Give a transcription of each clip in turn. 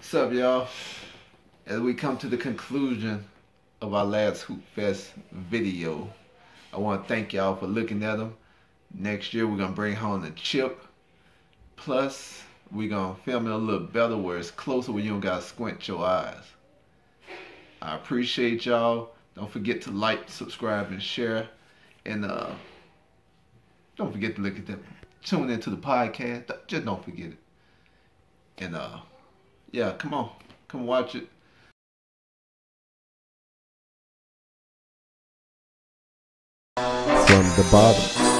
What's up, y'all? As we come to the conclusion of our last Hoop Fest video, I want to thank y'all for looking at them. Next year, we're going to bring home the chip. Plus, we're going to film it a little better where it's closer where you don't got to squint your eyes. I appreciate y'all. Don't forget to like, subscribe, and share. And uh, don't forget to look at them. Tune into the podcast. Just don't forget it. And uh, yeah, come on, come watch it. From the bottom.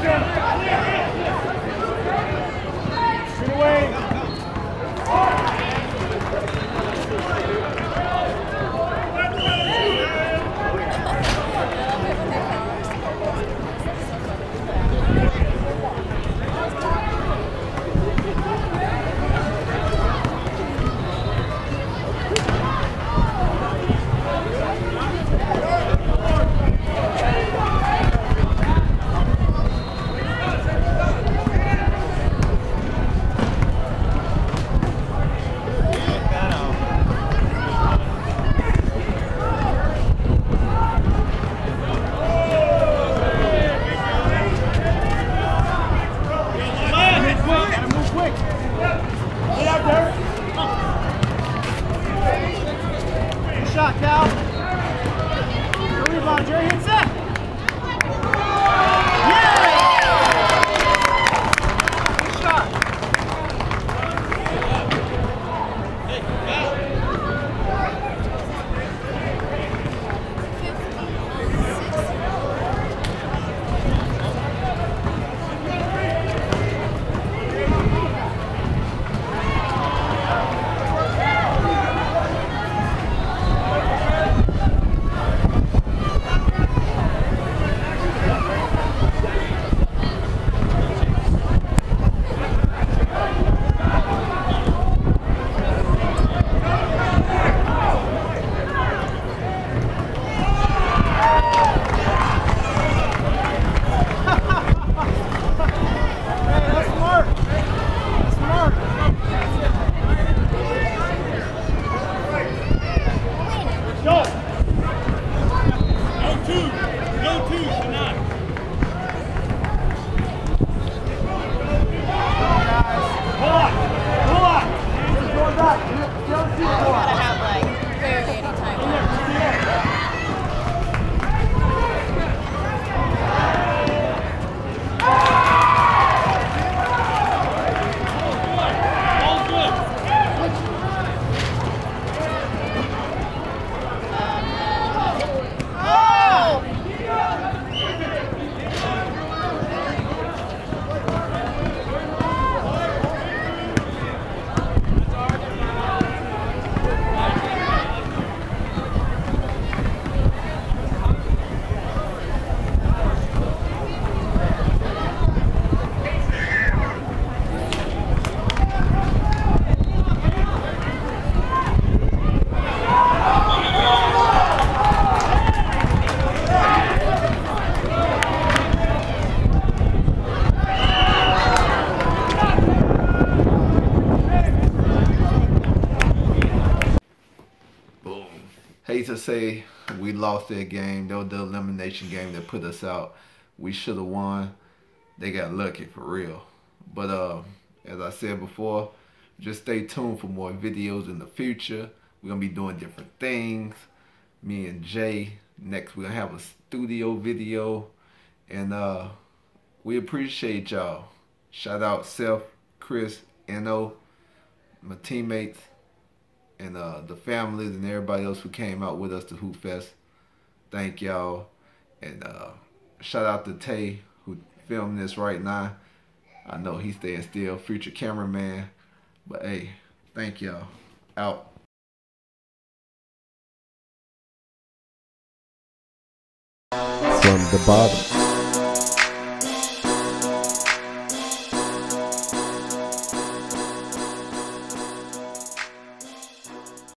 Let's go. now. The right here. To say we lost that game. That was the elimination game that put us out. We should have won. They got lucky for real. But uh, as I said before, just stay tuned for more videos in the future. We're gonna be doing different things. Me and Jay. Next, we're gonna have a studio video, and uh, we appreciate y'all. Shout out Seth, Chris, No, my teammates, and uh, the families and everybody else who came out with us to Hoop Fest. Thank y'all, and uh, shout out to Tay who filmed this right now. I know he's staying still, future cameraman. But hey, thank y'all. Out. From the bottom